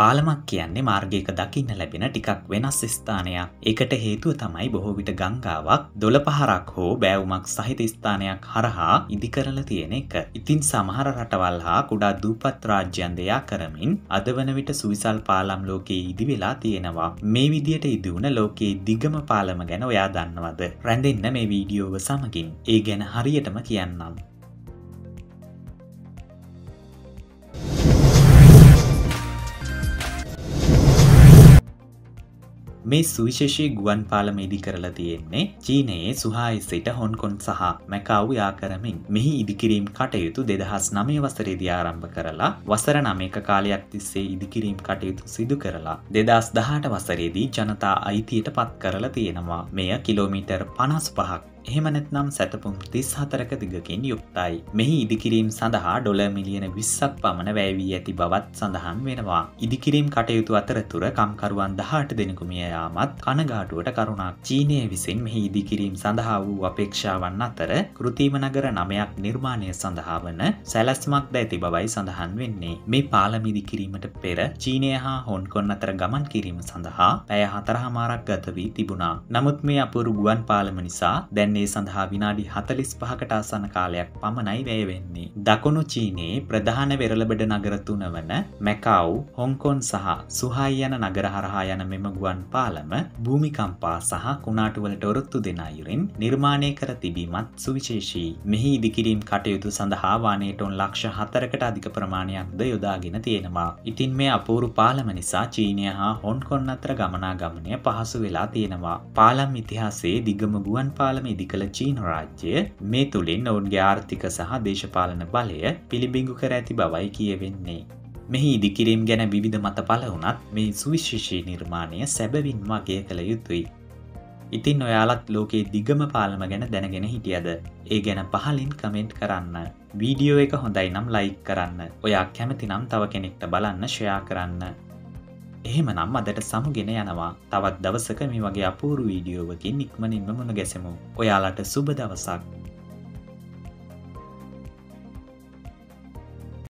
පාලමක් කියන්නේ මාර්ගයක දකින්න ලැබෙන ටිකක් වෙනස් ස්ථානයක්. ඒකට හේතුව තමයි බොහෝ විට ගංගාවක් දොළ පහරක් හෝ බෑවුමක් සහිත ස්ථානයක් හරහා ඉදිකරලා තියෙන එක. ඉතින් සමහර රටවල් හා කුඩා දූපත් රාජ්‍යයන් දෙයා කරමින් අද වන විට සුවිසල් පාලම් ලෝකයේ ඉදි වෙලා තියෙනවා. මේ විදියට ඉදිවුණ ලෝකයේ දිගම පාලම ගැන ඔයා දන්නවද? රැඳෙන්න මේ වීඩියෝව සමගින්. ඒ ගැන හරියටම කියන්නම්. මේ සුවිශේෂී ගුවන් පාලම ඉදි කරලා තියෙන්නේ චීනයේ සුහායි සිට හොන්කොන් සහ මැකව් යා කරමින් මෙහි ඉදිකිරීම් කටයුතු දෙදහස් නමය වසරේදී ආරම්භ කරලා වසර නමයක කාලයක් තිස්සේ ඉදිකිරීම් කටයුතු සිදු කරලා දෙදස් දහට වසරේදී ජනතා අයිතියට පත් කරලා තියෙනවා. මෙය කිලෝමීටර් පනස් පහක් එහෙම නැත්නම් සැතපුම් තිස් හතරක දිගකින් යුක්තයි. මෙහි ඉදිකිරීම් සඳහා ඩොල මිලියන විස්සක් පමණ වැෑවී ඇති බවත් සඳහන් වෙනවා. ඉදිකිරීම් කටයුතු අතරතුර කම්කරුවන් දහට දෙනෙකු මියයාමත් කනගාටුවට කරුණක් චීනය විසින් මෙහි ඉදිකිරීම් සඳහා වූ අපේක්ෂාවන් අතර කෘතිීම නගර නමයක් නිර්මාණය සඳහා වන සැලස්මක් ද ඇති බවයි සඳහන් වෙන්නේ. මේ පාලමිදි කිරීමට පෙර චීනය හා හොන්කොන් අතර ගමන් කිරීම සඳහා පැය හතරහමාරක් ගත වී තිබුණා. නමුත් මේ අපුරු ගුවන් පාලම නිසා දැන් දැන්නේ සඳහා විනාඩි හතලිස් පහකට ආසන කාලයක් පමණයි වැය වෙන්නේ. දකුණු චීනයේ ප්‍රධාන වෙරළබඩ නගර තුන වන මැකව් හොංකොන් සහ සුහයි යන නගර හරහා යන මෙම ගුවන් පාලම භූමිකම්පා සහ කුණාටුවලට ඔරොත්තු දෙන අයුරින් නිර්මාණය කර තිබීමත් සුවිශේෂී. මෙහි ඉදිකිරීම් කටයුතු සඳහා වානයටොන් ලක්ෂ හතරකට අධික ප්‍රමාණයක්ද යොදාගෙන තියෙනවා. ඉතින් මේ අපූරු පාලම නිසා චීනය හා හොන්කොන් අතර ගමනා ගමනය පහසු වෙලා තියෙනවා. පාලම් ඉතිහාසේ දිගම ගුවන් පාලම ඉදි කළ චීන රාජ්‍යය මේ තුළින් ඔවුන්ගේ ආර්ථික සහ දේශපාලන බලය පිළිබිඟු කර ඇති බවයි කියවෙන්නේ. මෙහි ඉදිකිරීම් ගැන විවිධ මත පල වනත් මේ සුවිශේෂී නිර්මාණය සැබවින් වගේ කළ යුතුයි. ඉතින් ඔයාලත් ලෝකයේ දිගම පාලම ගැන දැනගෙන හිටියද ඒ ගැන පහලින් කමෙන්ට් කරන්න. වීඩියෝ එක හොඳයි නම් ලයික් කරන්න ඔයා කැමති නම් තව කෙනෙක්ට බලන්න ෂයා කරන්න. එහෙම නම් අදට සමුගෙන යනවා. තවත් දවසක මේ වගේ අපූරු වීඩියෝවකින් ඉක්මනින්ම මුණ ගැසෙමු. ඔයාලට සුබ දවසක්.